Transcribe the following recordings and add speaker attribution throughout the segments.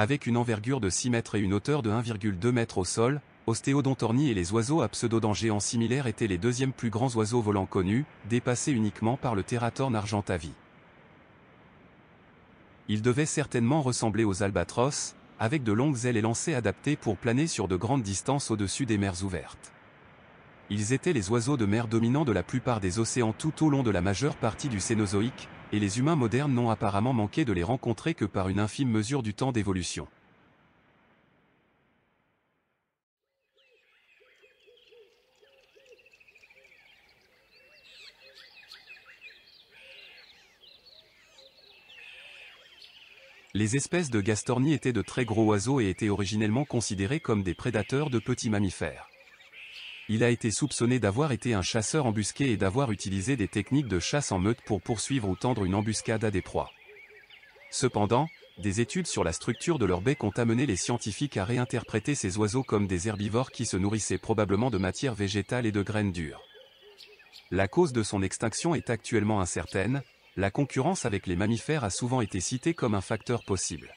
Speaker 1: Avec une envergure de 6 mètres et une hauteur de 1,2 m au sol, Ostéodontorni et les oiseaux à pseudodents géants similaires étaient les deuxièmes plus grands oiseaux volants connus, dépassés uniquement par le Teratorn argentavi. Ils devaient certainement ressembler aux albatros, avec de longues ailes élancées adaptées pour planer sur de grandes distances au-dessus des mers ouvertes. Ils étaient les oiseaux de mer dominants de la plupart des océans tout au long de la majeure partie du Cénozoïque, et les humains modernes n'ont apparemment manqué de les rencontrer que par une infime mesure du temps d'évolution. Les espèces de Gastorni étaient de très gros oiseaux et étaient originellement considérés comme des prédateurs de petits mammifères. Il a été soupçonné d'avoir été un chasseur embusqué et d'avoir utilisé des techniques de chasse en meute pour poursuivre ou tendre une embuscade à des proies. Cependant, des études sur la structure de leur bec ont amené les scientifiques à réinterpréter ces oiseaux comme des herbivores qui se nourrissaient probablement de matière végétale et de graines dures. La cause de son extinction est actuellement incertaine, la concurrence avec les mammifères a souvent été citée comme un facteur possible.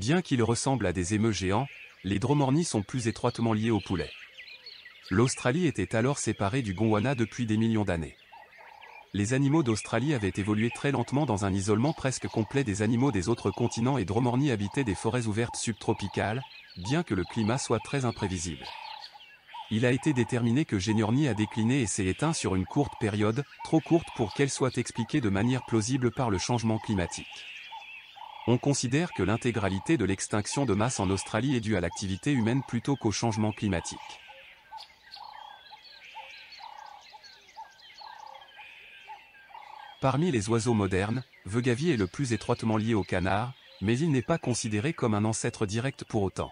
Speaker 1: Bien qu'ils ressemblent à des émeux géants, les dromornis sont plus étroitement liés aux poulets. L'Australie était alors séparée du Gondwana depuis des millions d'années les animaux d'Australie avaient évolué très lentement dans un isolement presque complet des animaux des autres continents et Dromorni habitait des forêts ouvertes subtropicales, bien que le climat soit très imprévisible. Il a été déterminé que Géniorni a décliné et s'est éteint sur une courte période, trop courte pour qu'elle soit expliquée de manière plausible par le changement climatique. On considère que l'intégralité de l'extinction de masse en Australie est due à l'activité humaine plutôt qu'au changement climatique. Parmi les oiseaux modernes, Vegavi est le plus étroitement lié au canard, mais il n'est pas considéré comme un ancêtre direct pour autant.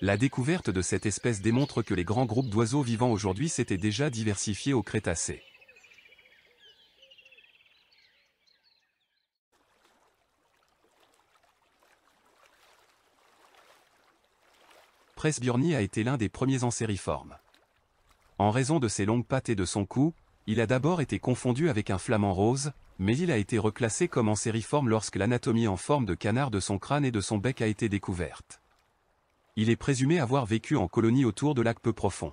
Speaker 1: La découverte de cette espèce démontre que les grands groupes d'oiseaux vivants aujourd'hui s'étaient déjà diversifiés au Crétacé. Presbjorni a été l'un des premiers ancériformes. En raison de ses longues pattes et de son cou, il a d'abord été confondu avec un flamant rose, mais il a été reclassé comme en sériforme lorsque l'anatomie en forme de canard de son crâne et de son bec a été découverte. Il est présumé avoir vécu en colonie autour de lacs peu profonds.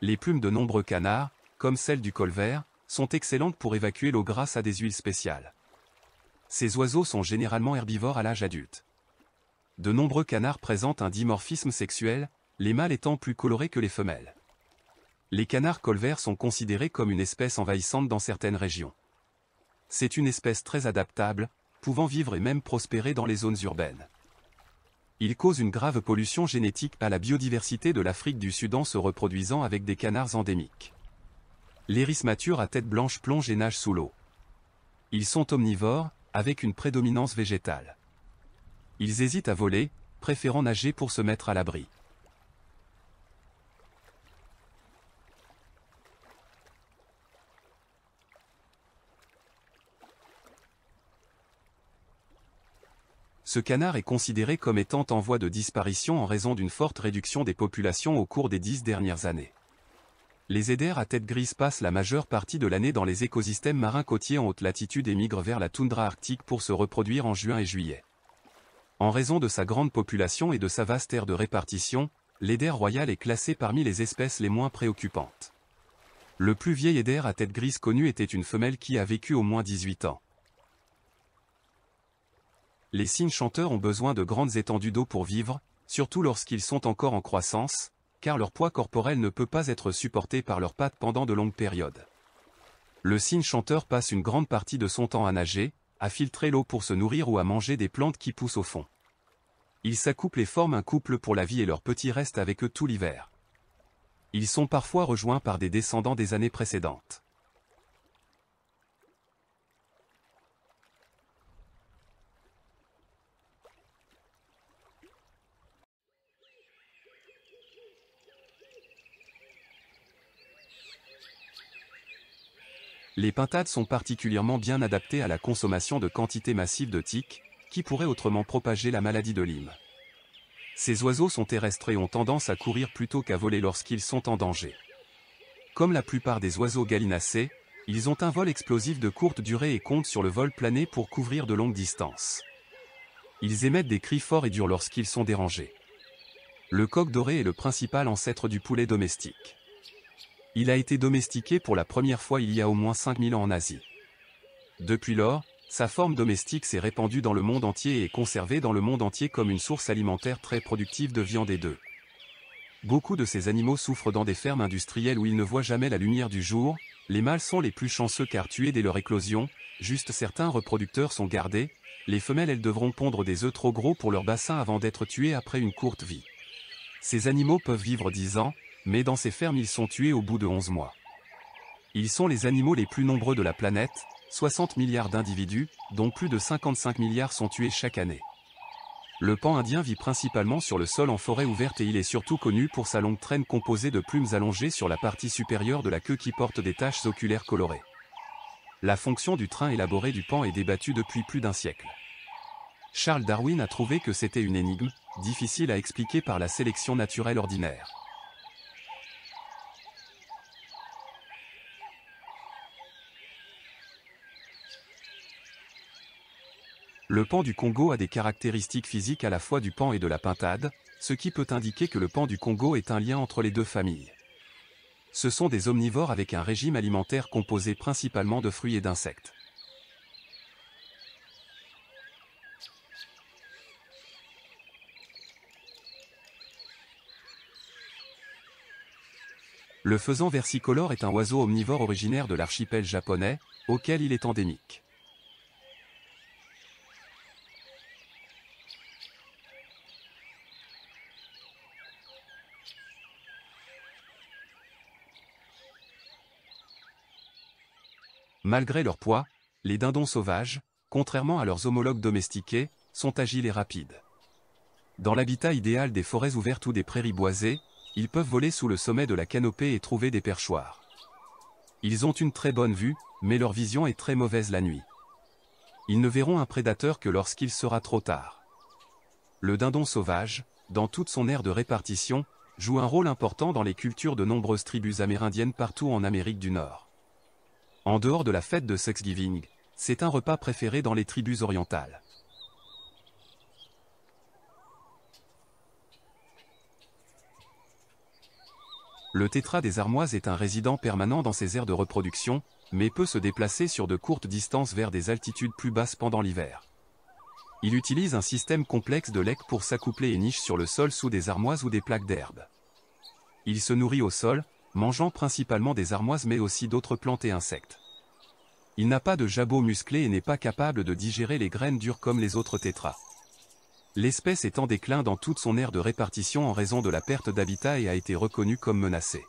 Speaker 1: Les plumes de nombreux canards, comme celles du colvert, sont excellentes pour évacuer l'eau grâce à des huiles spéciales. Ces oiseaux sont généralement herbivores à l'âge adulte. De nombreux canards présentent un dimorphisme sexuel, les mâles étant plus colorés que les femelles. Les canards colverts sont considérés comme une espèce envahissante dans certaines régions. C'est une espèce très adaptable, pouvant vivre et même prospérer dans les zones urbaines. Il cause une grave pollution génétique à la biodiversité de l'Afrique du Sud en se reproduisant avec des canards endémiques. L'iris mature à tête blanche plonge et nage sous l'eau. Ils sont omnivores, avec une prédominance végétale. Ils hésitent à voler, préférant nager pour se mettre à l'abri. Ce canard est considéré comme étant en voie de disparition en raison d'une forte réduction des populations au cours des dix dernières années. Les éders à tête grise passent la majeure partie de l'année dans les écosystèmes marins côtiers en haute latitude et migrent vers la toundra arctique pour se reproduire en juin et juillet. En raison de sa grande population et de sa vaste aire de répartition, l'éder royal est classé parmi les espèces les moins préoccupantes. Le plus vieil éder à tête grise connu était une femelle qui a vécu au moins 18 ans. Les cygnes chanteurs ont besoin de grandes étendues d'eau pour vivre, surtout lorsqu'ils sont encore en croissance, car leur poids corporel ne peut pas être supporté par leurs pattes pendant de longues périodes. Le cygne chanteur passe une grande partie de son temps à nager, à filtrer l'eau pour se nourrir ou à manger des plantes qui poussent au fond. Ils s'accouplent et forment un couple pour la vie et leurs petits restent avec eux tout l'hiver. Ils sont parfois rejoints par des descendants des années précédentes. Les pintades sont particulièrement bien adaptées à la consommation de quantités massives de tiques, qui pourrait autrement propager la maladie de Lyme. Ces oiseaux sont terrestres et ont tendance à courir plutôt qu'à voler lorsqu'ils sont en danger. Comme la plupart des oiseaux gallinacés, ils ont un vol explosif de courte durée et comptent sur le vol plané pour couvrir de longues distances. Ils émettent des cris forts et durs lorsqu'ils sont dérangés. Le coq doré est le principal ancêtre du poulet domestique. Il a été domestiqué pour la première fois il y a au moins 5000 ans en Asie. Depuis lors, sa forme domestique s'est répandue dans le monde entier et est conservée dans le monde entier comme une source alimentaire très productive de viande et d'œufs. Beaucoup de ces animaux souffrent dans des fermes industrielles où ils ne voient jamais la lumière du jour, les mâles sont les plus chanceux car tués dès leur éclosion, juste certains reproducteurs sont gardés, les femelles elles devront pondre des œufs trop gros pour leur bassin avant d'être tuées après une courte vie. Ces animaux peuvent vivre 10 ans, mais dans ces fermes ils sont tués au bout de 11 mois. Ils sont les animaux les plus nombreux de la planète, 60 milliards d'individus, dont plus de 55 milliards sont tués chaque année. Le pan indien vit principalement sur le sol en forêt ouverte et il est surtout connu pour sa longue traîne composée de plumes allongées sur la partie supérieure de la queue qui porte des taches oculaires colorées. La fonction du train élaboré du pan est débattue depuis plus d'un siècle. Charles Darwin a trouvé que c'était une énigme, difficile à expliquer par la sélection naturelle ordinaire. Le pan du Congo a des caractéristiques physiques à la fois du pan et de la pintade, ce qui peut indiquer que le pan du Congo est un lien entre les deux familles. Ce sont des omnivores avec un régime alimentaire composé principalement de fruits et d'insectes. Le faisan versicolore est un oiseau omnivore originaire de l'archipel japonais, auquel il est endémique. Malgré leur poids, les dindons sauvages, contrairement à leurs homologues domestiqués, sont agiles et rapides. Dans l'habitat idéal des forêts ouvertes ou des prairies boisées, ils peuvent voler sous le sommet de la canopée et trouver des perchoirs. Ils ont une très bonne vue, mais leur vision est très mauvaise la nuit. Ils ne verront un prédateur que lorsqu'il sera trop tard. Le dindon sauvage, dans toute son aire de répartition, joue un rôle important dans les cultures de nombreuses tribus amérindiennes partout en Amérique du Nord. En dehors de la fête de Thanksgiving, c'est un repas préféré dans les tribus orientales. Le tétra des armoises est un résident permanent dans ses aires de reproduction, mais peut se déplacer sur de courtes distances vers des altitudes plus basses pendant l'hiver. Il utilise un système complexe de lecs pour s'accoupler et niche sur le sol sous des armoises ou des plaques d'herbe. Il se nourrit au sol, mangeant principalement des armoises mais aussi d'autres plantes et insectes. Il n'a pas de jabot musclé et n'est pas capable de digérer les graines dures comme les autres tétras. L'espèce est en déclin dans toute son aire de répartition en raison de la perte d'habitat et a été reconnue comme menacée.